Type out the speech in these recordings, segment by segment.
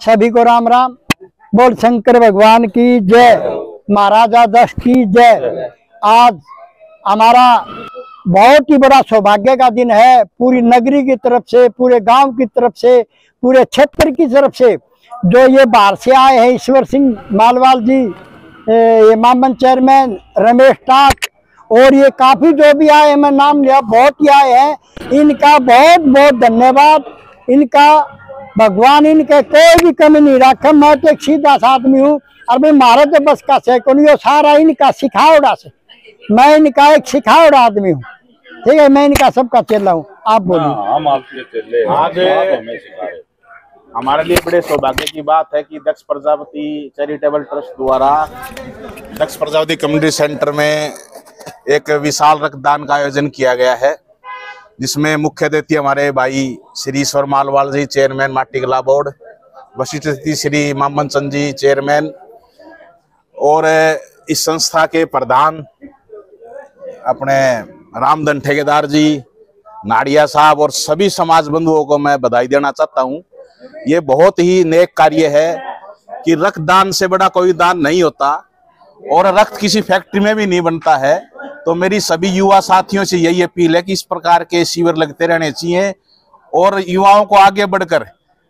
सभी को राम राम। बोल शंकर भगवान की जय। महाराजा दस की जय। आज हमारा बहुत ही बड़ा सौभाग्य का दिन है। पूरी नगरी की तरफ़ से, पूरे गाँव की तरफ़ से, पूरे क्षेत्र की तरफ़ से जो ये बाहर से आए हैं, ईश्वर सिंह मालवाल जी मामन चेयरमैन, रमेश टाक, और ये काफ़ी जो भी आए हैं, मैं नाम लिया, बहुत ही आए हैं। इनका बहुत बहुत धन्यवाद। इनका भगवान इनके कोई भी कमी नहीं रखे। मैं तो एक सीधा सा आदमी हूँ और भाई मारे तो बस का से को नहीं सारा इनका सिखावड़ा से। मैं इनका एक सिखावड़ा आदमी हूँ। ठीक है मैं इनका सबका चेला हूँ। आप बोलिए। हाँ, हम आपके चले आप हमारे लिए बड़े सौभाग्य की बात है कि दक्ष प्रजापति चैरिटेबल ट्रस्ट द्वारा दक्ष प्रजापति कम्युनिटी सेंटर में एक विशाल रक्तदान का आयोजन किया गया है। जिसमें मुख्य अतिथि हमारे भाई श्री ईश्वर मालवाल जी चेयरमैन माटी कला बोर्ड वशिष्ठ अतिथि श्री मामन चंद जी चेयरमैन और इस संस्था के प्रधान अपने रामधन ठेकेदार जी, नाडिया साहब और सभी समाज बंधुओं को मैं बधाई देना चाहता हूँ। ये बहुत ही नेक कार्य है कि रक्तदान से बड़ा कोई दान नहीं होता और रक्त किसी फैक्ट्री में भी नहीं बनता है। तो मेरी सभी युवा साथियों से यही अपील है कि इस प्रकार के शिविर लगते रहने चाहिए और युवाओं को आगे बढ़कर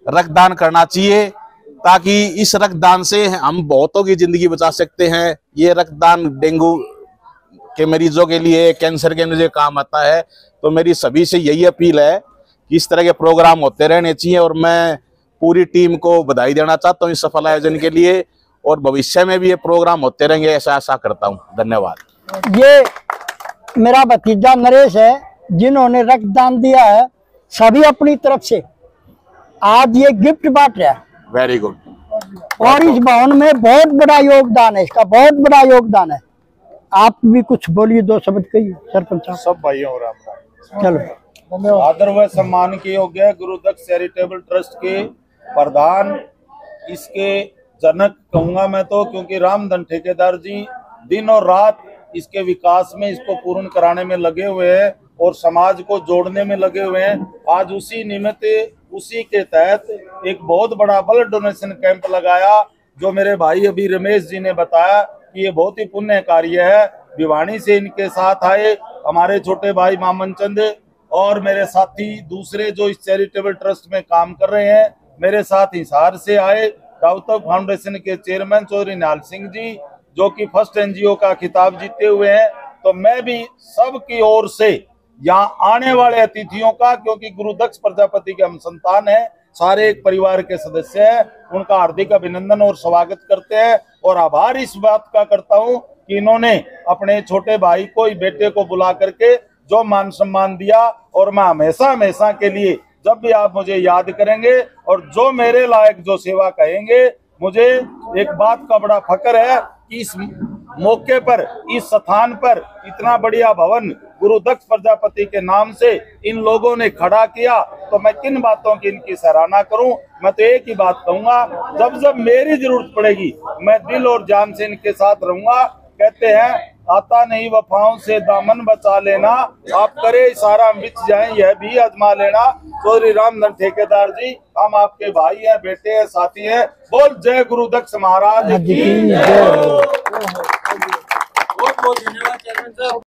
रक्तदान करना चाहिए, ताकि इस रक्तदान से हम बहुतों की ज़िंदगी बचा सकते हैं। ये रक्तदान डेंगू के मरीजों के लिए, कैंसर के लिए काम आता है। तो मेरी सभी से यही अपील है कि इस तरह के प्रोग्राम होते रहने चाहिए और मैं पूरी टीम को बधाई देना चाहता हूँ इस सफल आयोजन के लिए और भविष्य में भी ये प्रोग्राम होते रहेंगे, ऐसा आशा करता हूँ। धन्यवाद। ये मेरा भतीजा नरेश है जिन्होंने रक्तदान दिया है सभी अपनी तरफ़ से। आज ये गिफ्ट बांट रहा है। वेरी गुड और इस भवन में बहुत बड़ा योगदान है इसका बहुत बड़ा योगदान है। आप भी कुछ बोलिए दो शब्द कहिए सरपंच सब भाइयों और राम चलो। आदर व सम्मान के योग्य गुरुदत्त चैरिटेबल ट्रस्ट के प्रधान। इसके जनक कहूँगा मैं तो क्योंकि रामधन ठेकेदार जी दिन और रात इसके विकास में, इसको पूर्ण कराने में लगे हुए हैं और समाज को जोड़ने में लगे हुए हैं। आज उसी निमित्त, उसी के तहत एक बहुत बड़ा ब्लड डोनेशन कैंप लगाया, जो मेरे भाई अभी रमेश जी ने बताया कि ये बहुत ही पुण्य कार्य है। भिवानी से इनके साथ आए हमारे छोटे भाई मामन चंद और मेरे साथी दूसरे जो इस चैरिटेबल ट्रस्ट में काम कर रहे हैं, मेरे साथ हिसार से आए। राउतक फाउंडेशन के चेयरमैन चौधरी नाल सिंह जी जो कि फ़र्स्ट एनजीओ का खिताब जीते हुए हैं तो मैं भी सबकी ओर से यहाँ आने वाले अतिथियों का, क्योंकि गुरुदक्ष प्रजापति के हम संतान हैं, सारे एक परिवार के सदस्य हैं, उनका हार्दिक अभिनंदन और स्वागत करते हैं, और आभार इस बात का करता हूँ कि इन्होंने अपने छोटे भाई को बेटे को बुला करके जो मान सम्मान दिया, और मैं हमेशा हमेशा के लिए जब भी आप मुझे याद करेंगे, और जो मेरे लायक जो सेवा कहेंगे, मुझे एक बात का बड़ा फकर है कि इस मौके पर, इस स्थान पर इतना बढ़िया भवन गुरु दक्ष प्रजापति के नाम से इन लोगों ने खड़ा किया तो मैं किन बातों की इनकी सराहना करूँ? मैं तो एक ही बात कहूँगा, जब जब मेरी ज़रूरत पड़ेगी, मैं दिल और जान से इनके साथ रहूँगा। कहते हैं आता नहीं वफाओं से दामन बचा लेना। आप करे इशारा मिच जाए यह भी आजमा लेना। चौधरी रामधन ठेकेदार जी हम आपके भाई हैं बेटे हैं साथी हैं। बोल जय गुरु दक्ष महाराज की। बहुत जय।